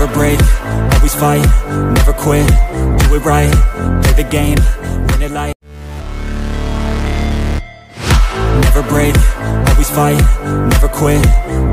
Never break, always fight, never quit, do it right, play the game, win it like Never break, always fight, never quit.